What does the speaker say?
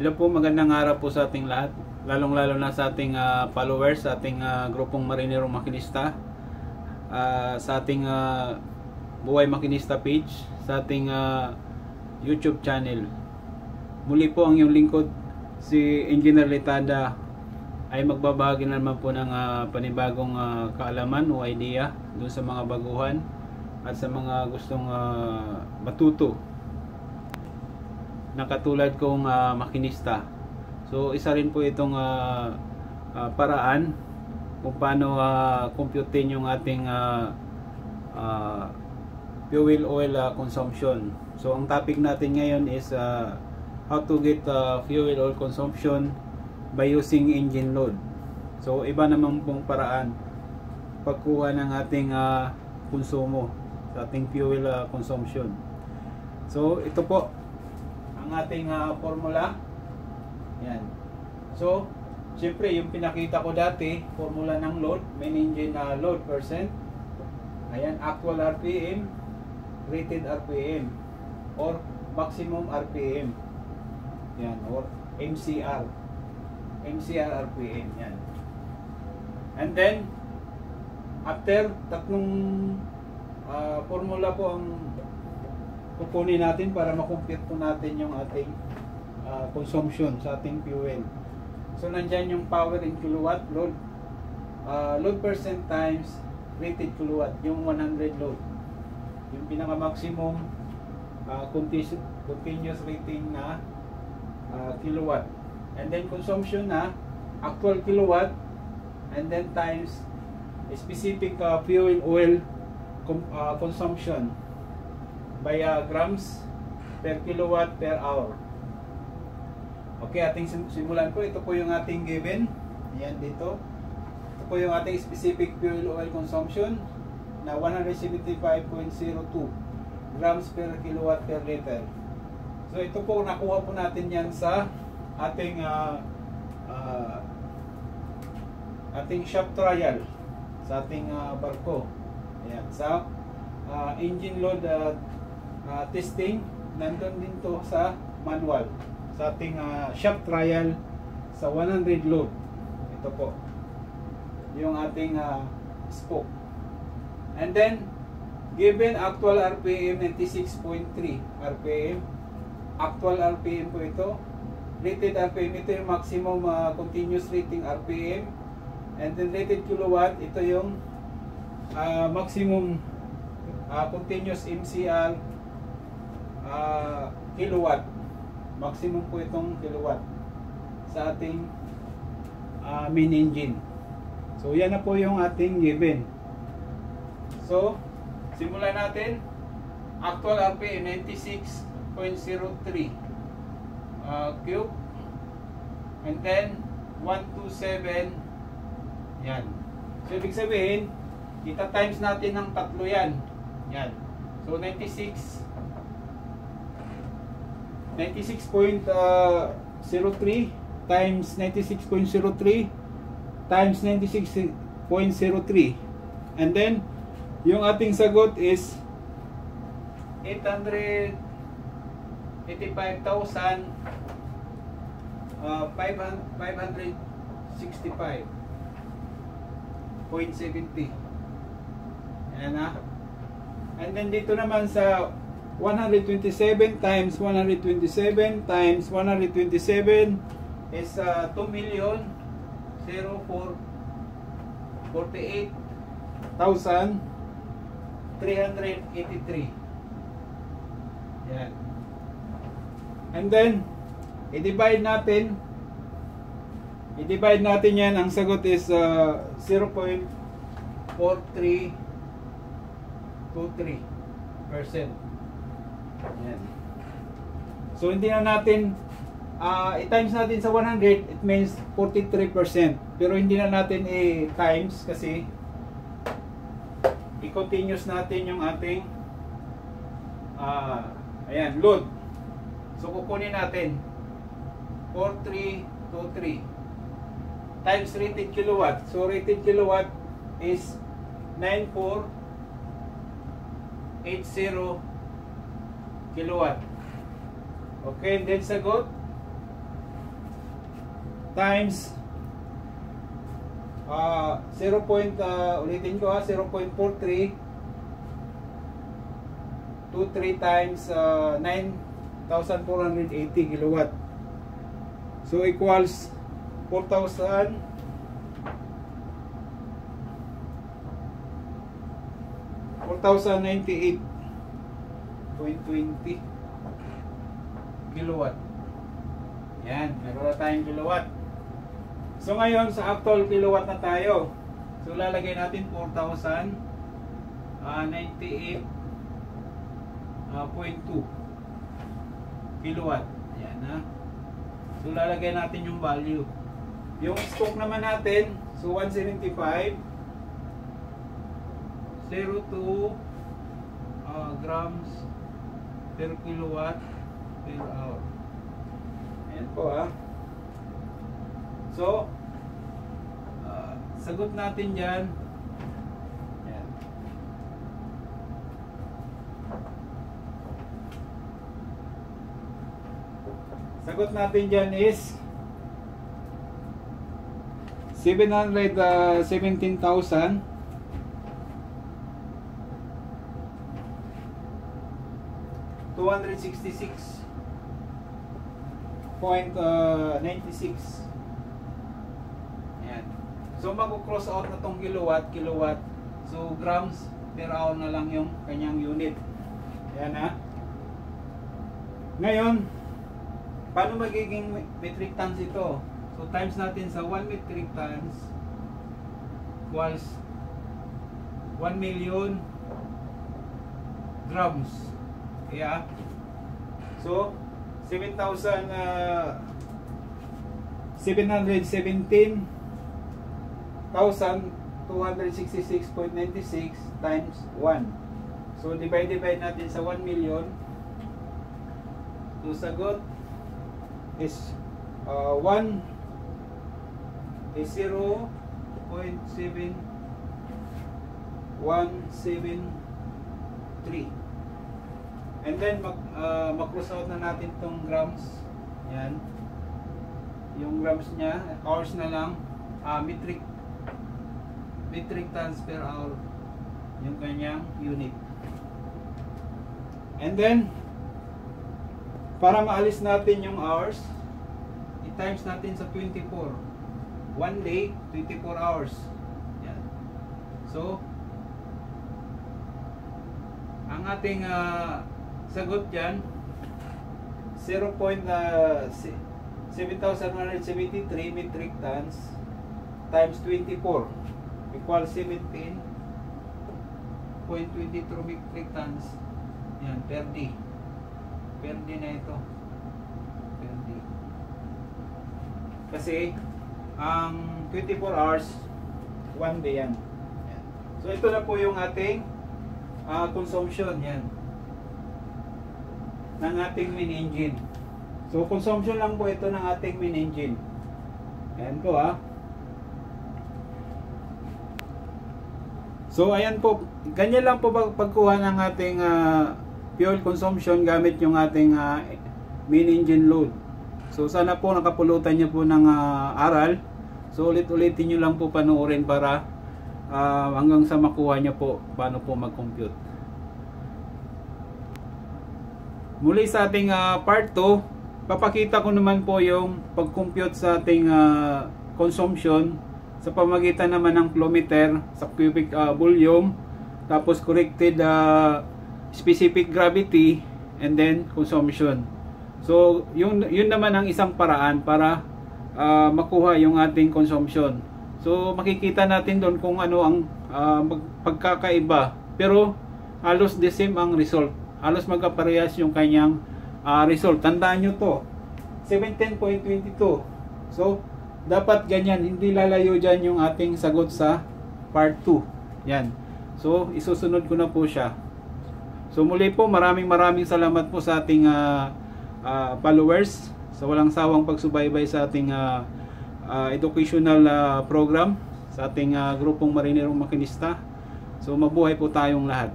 Hello po, magandang araw po sa ating lahat. Lalong-lalo na sa ating ah, followers, sa ating ah, grupong Marinero Makinista, ah, sa ating ah, Buhay Makinista page, sa ating ah, YouTube channel. Muli po ang iyong lingkod, si Engineer Litada ay magbabahagi na naman po ng ah, panibagong ah, kaalaman o idea doon sa mga baguhan at sa mga gustong ah, matuto na katulad kong ah, makinista. So isa rin po itong ah, ah, paraan kung paano uh, computein yung ating ah, ah, fuel oil ah, consumption. So ang topic natin ngayon is ah, how to get ah, fuel oil consumption by using engine load. So iba naman pong paraan pagkuha ng ating ah, konsumo sa ating fuel ah, consumption. So ito po ang ating ah, formula. Yan. So, siyempre yung pinakita ko dati, formula ng load, main engine na load percent. Ayan, actual RPM, rated RPM, or maximum RPM. Yan, or MCR. MCR RPM, yan. And then, after tatlong ah, formula po ang kukunin natin para makompute po natin yung ating ah, consumption sa ating fuel. So nandyan yung power in kilowatt load. ah, load percent times rated kilowatt, yung 100 load. Yung pinaka maximum ah, continuous, rating na ah, kilowatt. And then consumption na actual kilowatt and then times specific ah, fuel oil com- ah, consumption by uh, grams per kilowatt per hour. Okay, ating sim- simulan po. Ito po yung ating given. Ayan dito. Ito po yung ating specific fuel oil consumption na 175.02 grams per kilowatt per liter. So ito po nakuha po natin yan sa ating uh, uh, ating shop trial sa ating uh, barko. Ayan, sa uh, engine load uh, uh, testing nandun din to sa manual sa ating uh, shop trial sa 100 load. Ito po yung ating uh, spoke. And then given actual RPM 96.3 RPM actual RPM po ito. Rated RPM ito yung maximum uh, continuous rating RPM and then rated kilowatt ito yung uh, maximum uh, continuous MCR uh, kilowatt. Maximum po itong kilowatt sa ating uh, main engine. So yan na po yung ating given. So simulan natin. Actual RPM 96.03 uh, cube. And then 127 yan. So ibig sabihin kita times natin ng tatlo yan. Yan. So 96 96.03 times 96.03 times 96.03 and then yung ating sagot is 885,000 uh, 565 0.70 Ayan na. And then dito naman sa 127 times 127 times 127 is uh, 2 million 04 48,383 yan. And then i-divide natin. I-divide natin yan. Ang sagot is uh, 0.4323 percent yan. So hindi na natin uh, i-times natin sa 100, it means 43%. Pero hindi na natin i-times kasi i-continuous natin yung ating uh, ayan, load. So kukunin natin 4323 times rated kilowatt. So rated kilowatt is 9480 kilowatt. Okay, and then sagot times uh, 0. Point, uh, ulitin ko ha 0.43 23 times uh, 9,480 kilowatt so equals 4,000 4,098.20 kilowatt yan, meron na tayong kilowatt so ngayon sa actual kilowatt na tayo. So lalagay natin 4,098 uh, 0.2 kilowatt yan ha. So lalagay natin yung value. Yung stock naman natin so 175 02 uh, grams per kilowatt per hour ayan po ha so uh, sagot natin dyan. Ayan. Sagot natin dyan is 717,000 266.96 Ayan. So mag-cross out na tong kilowatt, kilowatt. So grams per hour na lang yung kanyang unit. Ayan ha. Ngayon, paano magiging metric tons ito? So times natin sa 1 metric tons equals 1 million grams. Kaya, so, 7,000 uh, 717,266.96 times 1. So, divide divide natin sa 1 million. So, sagot is uh, 1 is 0 0.7 173 and then mag, uh, mag-cross out na natin tong grams. Yan. Yung grams niya hours na lang. Uh, metric metric tons per hour. Yung kanyang unit. And then para maalis natin yung hours i-times natin sa 24 one day 24 hours. Yan. So ang ating uh, sagot dyan 0.7173 metric tons times 24 equals 17.22 metric tons. Yan per day. Per day na ito. Per day. Kasi ang 24 hours one day yan. so ito na po yung ating uh, consumption. Yan ng ating main engine. So consumption lang po ito ng ating main engine. Ayan po ha. So ayan po, ganyan lang po pag pagkuha ng ating uh, fuel consumption gamit yung ating uh, main engine load. So sana po nakapulutan niyo po ng uh, aral. So ulit-ulitin niyo lang po panoorin para uh, hanggang sa makuha niyo po paano po mag-compute. Muli sa ating uh, part 2, papakita ko naman po yung pag-compute sa ating uh, consumption sa pamagitan naman ng kilometer sa cubic uh, volume tapos corrected uh, specific gravity and then consumption. So, yun, yun naman ang isang paraan para uh, makuha yung ating consumption. So, makikita natin doon kung ano ang uh, pagkakaiba. Pero, halos the same ang result halos magkaparehas yung kanyang uh, result. Tandaan nyo to, 17.22. So, dapat ganyan, hindi lalayo dyan yung ating sagot sa part 2. Yan. So, isusunod ko na po siya. So, muli po, maraming maraming salamat po sa ating uh, uh, followers sa walang sawang pagsubaybay sa ating uh, uh, educational uh, program sa ating uh, grupong marinerong makinista. So, mabuhay po tayong lahat.